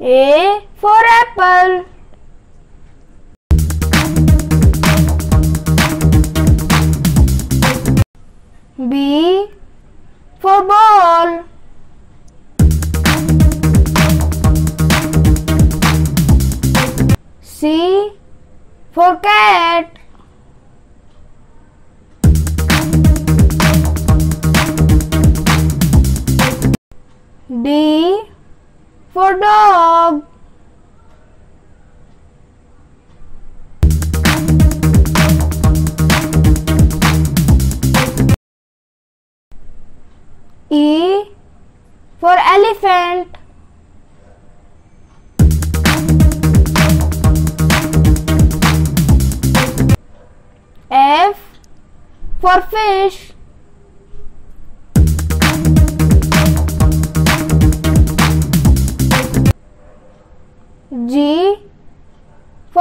A for apple. B for ball. C for cat. D for dog. E for elephant.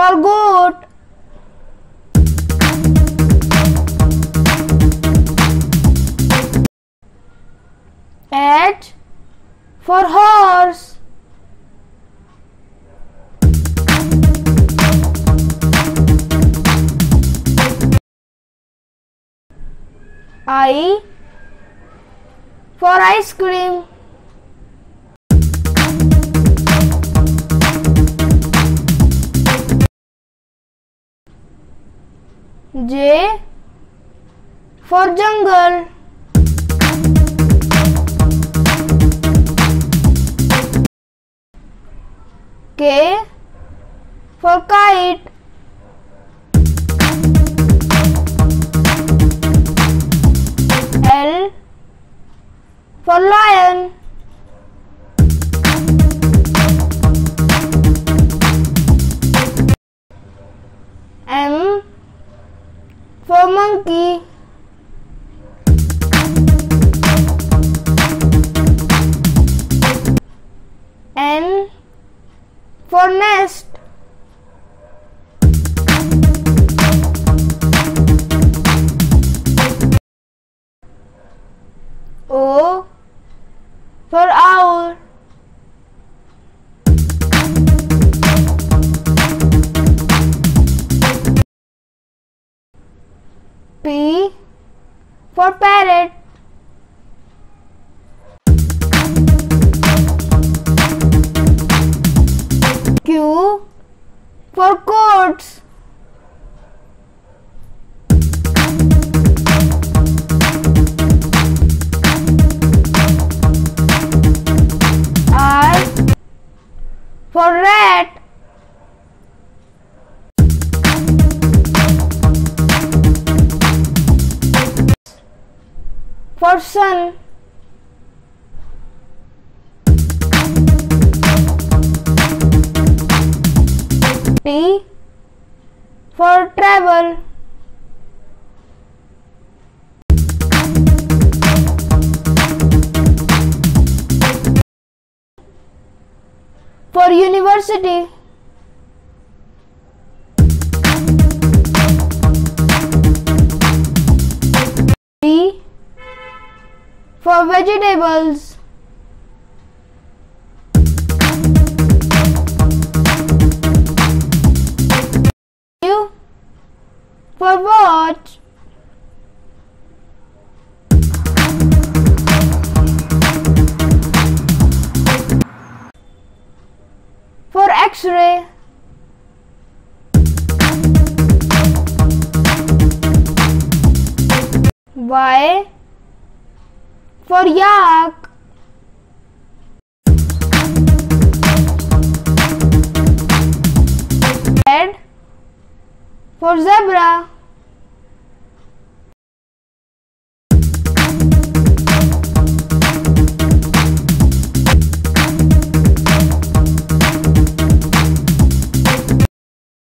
For goat. H for horse. I for ice cream. J for jungle. K for kite. Monkey. N for nest. For rat. For sun. For university. V for vegetables. U for watch. X-ray. Y for yak. Z for zebra.